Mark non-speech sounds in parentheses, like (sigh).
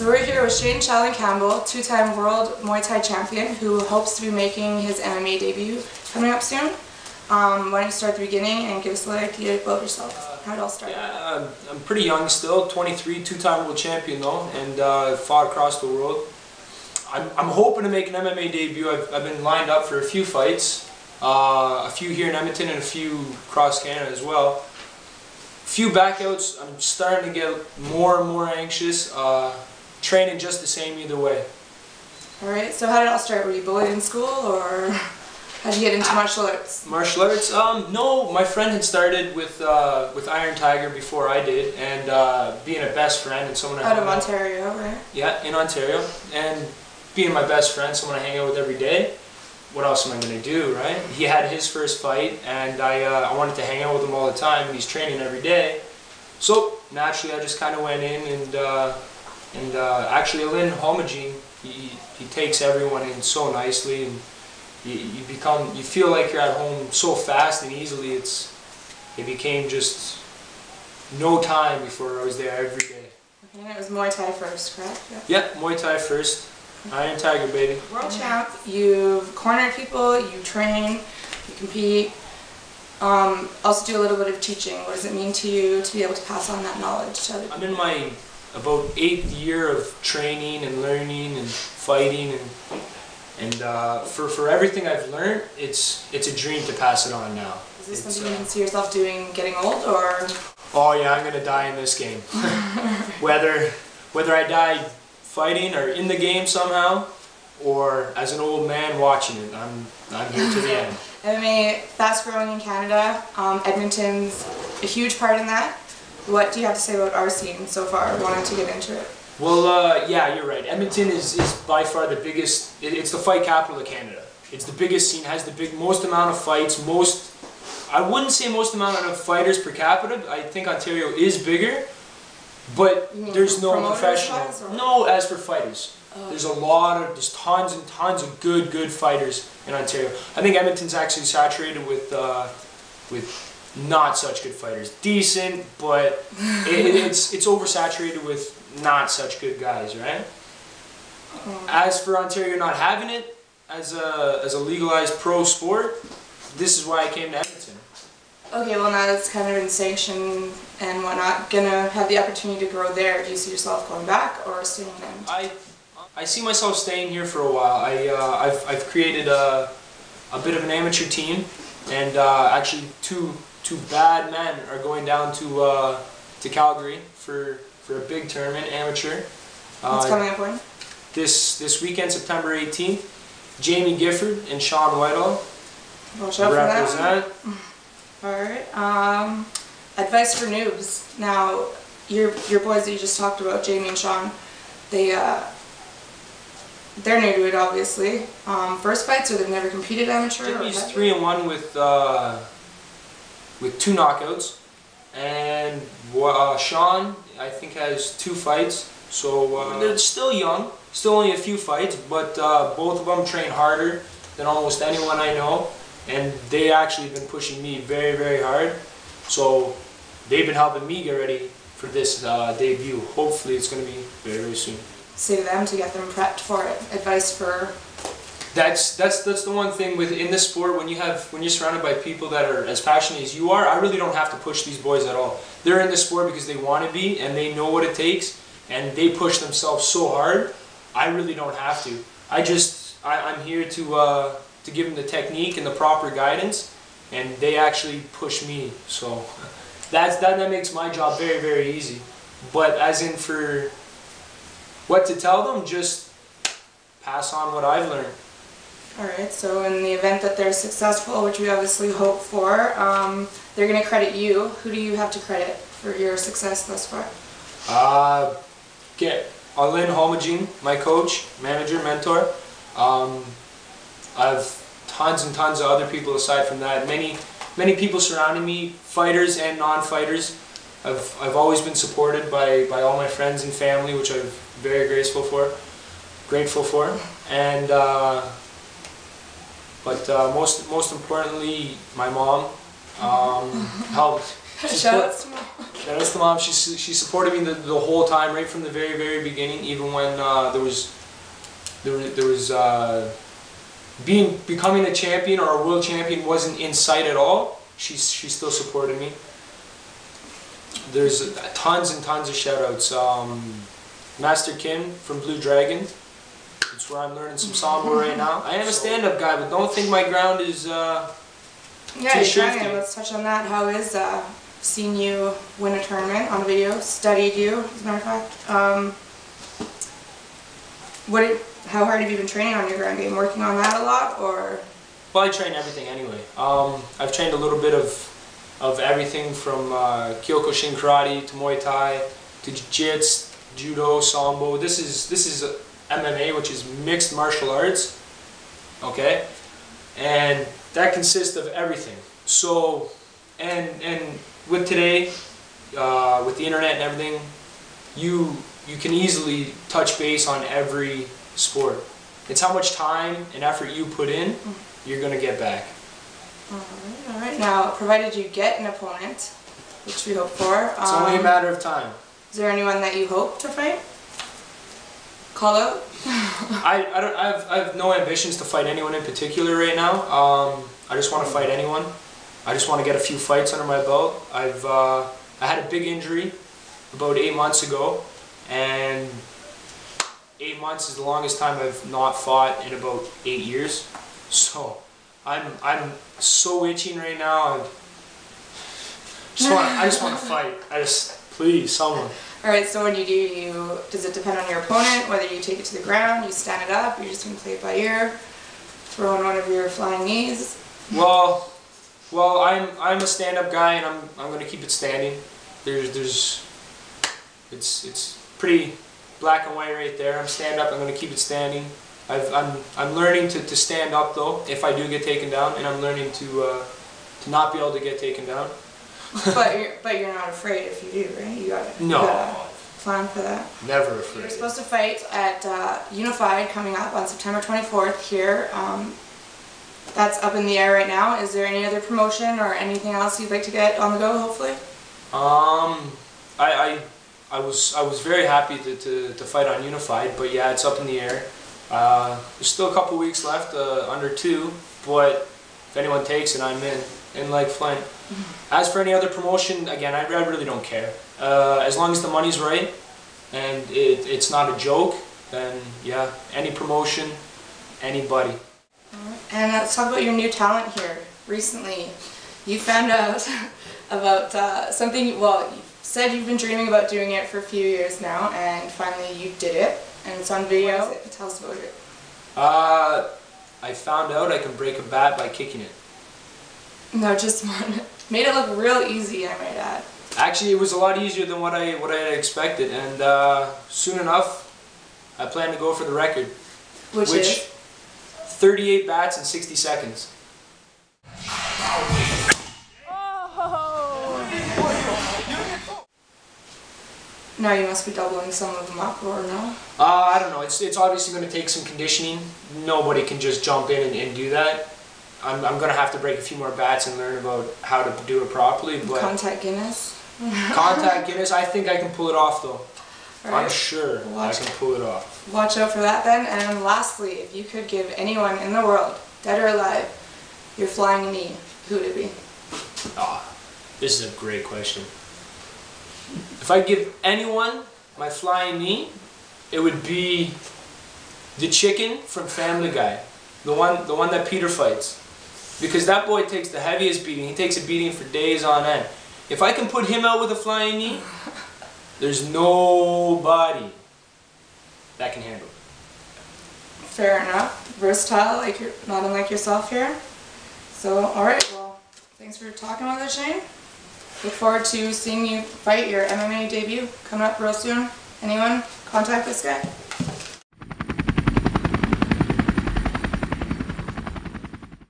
So we're here with Shane Shaolin Campbell, two-time world Muay Thai champion, who hopes to be making his MMA debut coming up soon. Um, why don't you start at the beginning and give us a little idea about yourself, how it all started? Yeah, I'm, I'm pretty young still, 23, two-time world champion though, and uh, fought across the world. I'm, I'm hoping to make an MMA debut. I've, I've been lined up for a few fights, uh, a few here in Edmonton and a few across Canada as well. A few backouts. I'm starting to get more and more anxious. Uh, training just the same either way. Alright, so how did it all start? Were you bullied in school or (laughs) how'd you get into martial arts? Martial arts? Um, no, my friend had started with uh, with Iron Tiger before I did, and uh, being a best friend and someone I Out of hung out- Ontario, right? Yeah, in Ontario, and being my best friend, someone I hang out with every day. What else am I gonna do, right? He had his first fight, and I uh, I wanted to hang out with him all the time, and he's training every day. So naturally, I just kind of went in and uh, and uh, actually, Lynn Homogene, he he takes everyone in so nicely, and you, you become you feel like you're at home so fast and easily. It's it became just no time before I was there every day. Okay, and it was Muay Thai first, correct? Yeah. Yeah, Muay Thai first. Iron Tiger, baby. World champ, you've cornered people, you train, you compete, um, also do a little bit of teaching. What does it mean to you to be able to pass on that knowledge to other people? I'm in my about eighth year of training and learning and fighting and and uh, for for everything I've learned, it's it's a dream to pass it on now. Is this It's, something you uh, can see yourself doing getting old or Oh yeah, I'm gonna die in this game. (laughs) whether whether I die fighting or in the game somehow, or as an old man watching it, I'm I'm here to the end. (laughs) MMA fast growing in Canada? Um, Edmonton's a huge part in that. What do you have to say about our scene so far, wanting to get into it? Well, uh, yeah, you're right. Edmonton is, is by far the biggest. It, it's the fight capital of Canada. It's the biggest scene. Has the big most amount of fights. Most. I wouldn't say most amount of fighters per capita. I think Ontario is bigger, but there's no professional. No, as for fighters, Oh. there's a lot of there's tons and tons of good good fighters in Ontario. I think Edmonton's actually saturated with uh, with not such good fighters. Decent, but it, it's it's oversaturated with not such good guys, right? Um, As for Ontario not having it as a as a legalized pro sport, this is why I came to Edmonton. Okay, well now it's kind of in sanction and whatnot, gonna have the opportunity to grow there. Do you see yourself going back or staying in? I I see myself staying here for a while. I uh, I've I've created a a bit of an amateur team, and uh, actually two two bad men are going down to uh, to Calgary for for a big tournament amateur. What's Uh, coming up when? this this weekend, September 18th. Jamie Gifford and Sean Whitehall Watch out for that. represent. (laughs) Alright, um, advice for noobs. Now, your, your boys that you just talked about, Jamie and Sean, they, uh, they're new to it, obviously. Um, first fights, or they've never competed amateur? heavy? three and one with uh, with two knockouts, and uh, Sean I think has two fights. So uh, they're still young, still only a few fights, but uh, both of them train harder than almost anyone I know, and they actually been pushing me very very hard. So they've been helping me get ready for this uh, debut. Hopefully it's going to be very very soon. Say to them to get them prepped for it. Advice for, That's that's that's the one thing with in this sport when you have when you're surrounded by people that are as passionate as you are. I really don't have to push these boys at all. They're in the sport because they want to be and they know what it takes and they push themselves so hard. I really don't have to. I just I, I'm here to uh, to give them the technique and the proper guidance, and they actually push me. So (laughs) that's that that makes my job very very easy. But as in for what to tell them, just pass on what I've learned. Alright, so in the event that they're successful, which we obviously hope for, um, they're gonna credit you. Who do you have to credit for your success thus far? Uh, get Arlene Homogene, my coach, manager, mentor. Um, I've tons and tons of other people aside from that. Many, many people surrounding me, fighters and non-fighters. I've, I've always been supported by, by all my friends and family, which I'm very grateful for, grateful for. And uh, but uh, most most importantly, my mom um, (laughs) helped. She's put- Shoutouts to Shout out to mom. She she supported me the, the whole time, right from the very very beginning. Even when uh, there was there was, there was uh, being becoming a champion or a world champion wasn't in sight at all. She she still supported me. There's tons and tons of shout outs. Um, Master Kim from Blue Dragon. That's where I'm learning some sambo right now. I am a stand-up guy, but don't think my ground is. Uh, Yeah, Too shifty. Let's touch on that. How is uh, seeing you win a tournament on a video? Studied you, as a matter of fact. Um, what? Did, how hard have you been training on your ground game? Working on that a lot, or Well, I train everything anyway. Um, I've trained a little bit of of everything from uh, Kyokushin karate to Muay Thai to Jiu-Jitsu, Judo, Sambo. This is this is uh, MMA, which is mixed martial arts. Okay, and that consists of everything. So, and and with today, uh, with the internet and everything, you you can easily touch base on every sport. It's how much time and effort you put in, you're gonna get back. Alright, alright. Now, provided you get an opponent, which we hope for, It's only a um, matter of time. is there anyone that you hope to fight? Call out? I, I don't I have I have no ambitions to fight anyone in particular right now. Um, I just want to fight anyone. I just want to get a few fights under my belt. I've uh, I had a big injury about eight months ago, and eight months is the longest time I've not fought in about eight years. So I'm I'm so itching right now. I just want I just want to fight. I just please someone. Alright, so when you do, you does it depend on your opponent, whether you take it to the ground, you stand it up, you're just gonna play it by ear, throw in one of your flying knees? Well, well, I'm I'm a stand-up guy, and I'm I'm gonna keep it standing. There's there's, it's it's pretty black and white right there. I'm stand-up. I'm gonna keep it standing. I've, I'm I'm learning to, to stand up though if I do get taken down, and I'm learning to uh, to not be able to get taken down. (laughs) but you're but you're not afraid if you do, right? You gotta, you gotta plan for that. Never afraid. You're supposed to fight at uh, Unified coming up on September 24th here. Um, that's up in the air right now. Is there any other promotion or anything else you'd like to get on the go, hopefully? Um, I, I, I was I was very happy to, to, to fight on Unified, but yeah, it's up in the air. Uh, there's still a couple weeks left, uh, under two, but if anyone takes it, I'm in, in like Flint. As for any other promotion, again, I, I really don't care. Uh, as long as the money's right and it, it's not a joke, then yeah, any promotion, anybody. And let's talk about your new talent here. Recently, you found out (laughs) about uh, something, well, you said you've been dreaming about doing it for a few years now, and finally you did it, and it's on video. It? Tell us about it. Uh, I found out I can break a bat by kicking it. No, just one. (laughs) Made it look real easy, I might add. Actually, it was a lot easier than what I what I had expected, and uh, soon enough, I plan to go for the record, Which, which is? 38 bats in 60 seconds. Now you must be doubling some of them up, or no? Uh, I don't know. It's it's obviously going to take some conditioning. Nobody can just jump in and, and do that. I'm I'm going to have to break a few more bats and learn about how to do it properly. But Contact Guinness. contact Guinness, I think I can pull it off though. I'm Alright, sure Watch I can pull it off. watch out for that then. And lastly, if you could give anyone in the world, dead or alive, your flying knee, who would it be? Ah, this is a great question. If I give anyone my flying knee, it would be the chicken from Family Guy, the one, the one that Peter fights, because that boy takes the heaviest beating. He takes a beating for days on end. If I can put him out with a flying knee, there's nobody that can handle it. Fair enough. Versatile, like you're not unlike yourself here. So, alright, well, thanks for talking with us, Shane. Look forward to seeing you fight your MMA debut coming up real soon. Anyone, contact this guy.